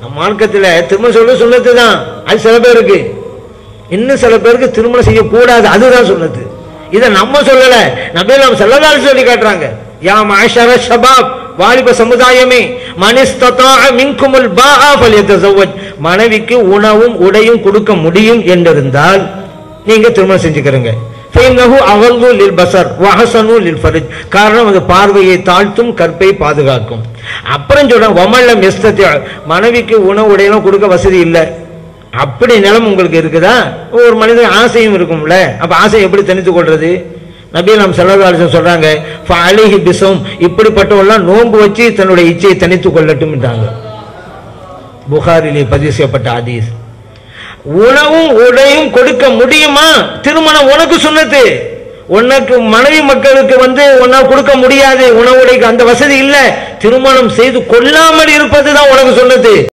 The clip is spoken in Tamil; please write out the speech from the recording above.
மார்க்கத்தில் திருமணம் சொல்ல சொன்னது தான். அது சில பேருக்கு. இன்னும் சில பேருக்கு திருமணம் செய்யக்கூடாது. அதுதான் சொன்னது இதை நம்ம சொல்லலை. நம்ம நம்ம செல்லதால் சொல்லி காட்டுறாங்க. யா மாஷர ஷபாப் வாலிப சமுதாயமே மனிஸ்ததா மின்குமுல் பாஆ ஃபல்யதஸவஜ். மனைவிக்கு உணவும் உடையும் கொடுக்க முடியும் என்றிருந்தால் நீங்க திருமணம் செஞ்சுக்கிறீங்க. ஃபைன்னஹு லில் பசர் வஹசனு லில் ஃபர்ஜ். காரணம் அது பார்வையை தாழ்த்தும் கற்பை பாதுகாக்கும். அப்புறம் சொல்றேன் வமல்லம் எஸ்தத்தி மனைவிக்கு உணவு உடையெல்லாம் கொடுக்க வசதி இல்லை. அப்படி நிலம் உங்களுக்கு இருக்குதா? ஒரு மனிதன் ஆசையும் இருக்கும்ல. அப்ப ஆசை எப்படி தனித்து கொள்றது? நபி நாம் செல்லதாலிசன் சொல்றாங்க அழகி பிசம் இப்படிப்பட்டவெல்லாம் நோன்பு வச்சு தன்னுடைய இச்சையை தனித்து கொள்ளட்டும் புகாரிலே பதிவு செய்யப்பட்ட ஆதீஸ் உணவும் உடையும் கொடுக்க முடியுமா? திருமணம் உனக்கு சொன்னது. உனக்கு மனைவி மக்களுக்கு வந்து உன்னால் கொடுக்க முடியாது. உணவுடைக்கு அந்த வசதி இல்லை. திருமணம் செய்து கொள்ளாமல் இருப்பது தான் உனக்கு சொன்னது.